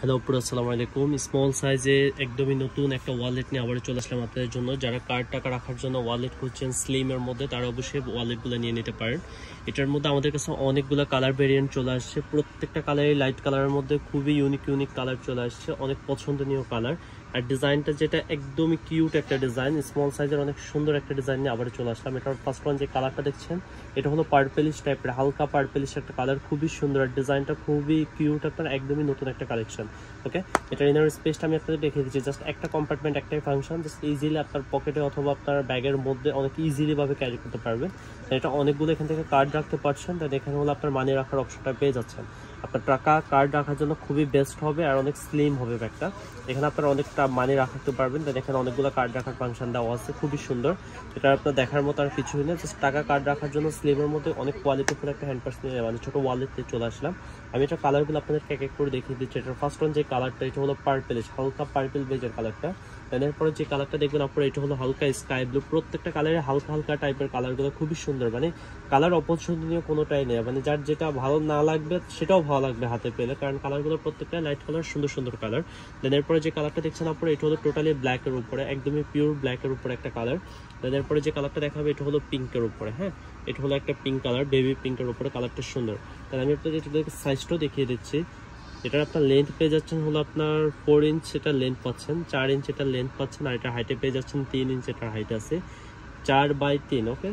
Hello পুরো আসসালামু আলাইকুম। স্মল সাইজে একদমই নতুন একটা ওয়ালেট নিয়ে আবার চলে আসলাম আপনাদের জন্য। যারা কার্ড টাকা রাখার জন্য ওয়ালেট খুঁজছেন স্লিমের মধ্যে, তারা অবশ্যই ওয়ালেটগুলো নিয়ে নিতে পারেন। এটার মধ্যে আমাদের কাছে অনেকগুলো কালার ভেরিয়েন্ট চলে আসছে। প্রত্যেকটা কালারই লাইট কালারের মধ্যে খুবই ইউনিক ইউনিক কালার চলে আসছে। অনেক পছন্দনীয় কালার আর ডিজাইনটা যেটা একদমই কিউট একটা ডিজাইন স্মল সাইজের অনেক সুন্দর একটা ডিজাইন নিয়ে আবার চলে আসলাম। এটার ফার্স্ট ওয়ান যে কালারটা দেখছেন, এটা হলো পার্পেলিশ টাইপের হালকা পার্পেলিশ একটা কালার খুবই সুন্দর। আর ডিজাইনটা খুবই কিউট আপনার একদমই নতুন একটা কালেকশন ওকে এটার ইনার স্পেসটা আমি আপনাদের দেখে দিচ্ছি। জাস্ট একটা কম্পার্টমেন্ট একটাই ফাংশন জাস্ট ইজিলি আপনার পকেটে অথবা আপনার ব্যাগের মধ্যে অনেক ইজিলিভাবে ক্যারি করতে পারবেন। এটা অনেকগুলো এখান থেকে কার্ড রাখতে পারছেন। দেন এখানে হলো আপনার মানি রাখার অপশনটা পেয়ে যাচ্ছেন। আপনার টাকা কার্ড রাখার জন্য খুবই বেস্ট হবে আর অনেক স্লিম হবে ব্যাগটা এখানে আপনারা অনেকটা মানি রাখতে পারবেন। দেন এখানে অনেকগুলো কার্ড রাখার ফাংশন দেওয়া আছে, খুবই সুন্দর। এটা আপনার দেখার মতো আর কিছুই না জাস্ট টাকা কার্ড রাখার জন্য স্লিমের মধ্যে অনেক কোয়ালিটিফুল একটা হ্যান্ড পার্স নিয়ে মানে ছোটো ওয়ালেট দিয়ে চলে আসলাম। আমি এটা কালারগুলো আপনাদেরকে এক এক করে দেখিয়ে দিচ্ছি। এটার ফার্স্ট ওয়ান যে কালারটা এটা হলো পার্পেলিশ হালকা পার্পেল বেজের কালারটা দেন এরপরে যে কালারটা দেখবেন আপনার এটা হলো হালকা স্কাই ব্লু প্রত্যেকটা কালারে হালকা হালকা টাইপের কালারগুলো খুবই সুন্দর। মানে কালার অপছন্দনীয় কোনোটাই নেই। মানে যার যেটা ভালো না লাগবে, সেটাও ভালো লাগবে হাতে পেলে। কারণ কালারগুলো প্রত্যেকটা লাইট কালার সুন্দর সুন্দর কালার দেন এরপরে যে কালারটা দেখছেন আপনার এটা হলো টোটালি ব্ল্যাকের উপরে, একদমই পিওর ব্ল্যাকের উপরে একটা কালার দেন এরপরে যে কালারটা দেখাবে, এটা হলো পিঙ্কের উপরে হ্যাঁ? এটা হলো একটা পিঙ্ক কালার বেবি পিঙ্কের উপরে কালারটা সুন্দর। তাহলে আমি আপনাদের সাইজটাও দেখিয়ে দিচ্ছি। এটার আপনার লেন্থ পেয়ে যাচ্ছেন হলো আপনার ফোর ইঞ্চ এটার লেন্থ পাচ্ছেন, চার ইঞ্চ এটার লেন্থ পাচ্ছেন, আর এটা হাইটে পেয়ে যাচ্ছেন তিন ইঞ্চ এটার হাইট আছে। চার বাই তিন ওকে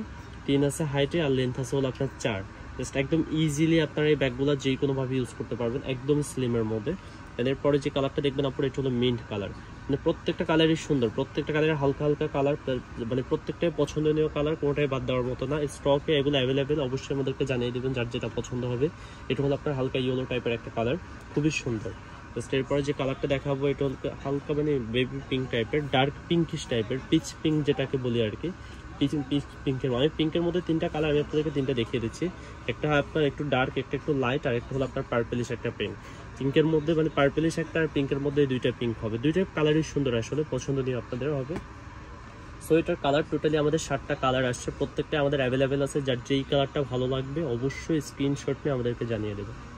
তিন আছে হাইটে আর লেন্থ আছে হলো আপনার চার। জাস্ট একদম ইজিলি আপনার এই ব্যাগগুলো যে কোনোভাবে ইউজ করতে পারবেন, একদম স্লিমের মধ্যে। এরপরে যে কালারটা দেখবেন আপনার এটা হলো মিন্ট কালার মানে প্রত্যেকটা কালারই সুন্দর, প্রত্যেকটা কালারের হালকা হালকা কালার মানে প্রত্যেকটাই পছন্দনীয় কালার কোনোটাই বাদ দেওয়ার মতো না। স্টকে এগুলো অ্যাভেলেবেল অবশ্যই আমাদেরকে জানিয়ে দেবেন যার যেটা পছন্দ হবে। এটা হলো আপনার হালকা ইয়েলো টাইপের একটা কালার খুবই সুন্দর। জাস্ট এরপরে যে কালারটা দেখাবো, এটা হলো হালকা মানে বেবি পিঙ্ক টাইপের ডার্ক পিঙ্কিশ টাইপের পিচ পিঙ্ক যেটাকে বলি আর কি। পিচ পিচ পিঙ্কের মানে পিঙ্কের মধ্যে তিনটা কালার আমি আপনাদেরকে তিনটা দেখিয়ে দিচ্ছি। একটা আপনার একটু ডার্ক একটা একটু লাইট আর একটা হলো আপনার পার্পেলিশ একটা পিঙ্ক পিঙ্কের মধ্যে মানে পার্পেলিশ একটা আর পিঙ্কের মধ্যে দুইটা পিঙ্ক হবে। দুইটা কালারই সুন্দর আসলে পছন্দ নিয়ে আপনাদের হবে। সো এটার কালার টোটালি আমাদের সাতটা কালার আসছে। প্রত্যেকটা আমাদের অ্যাভেলেবেল আছে। যার যেই কালারটা ভালো লাগবে, অবশ্যই স্ক্রিনশট নিয়ে আমাদেরকে জানিয়ে দেবে।